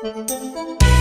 Música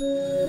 Música